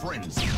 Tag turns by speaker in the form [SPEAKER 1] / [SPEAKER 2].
[SPEAKER 1] frenzy.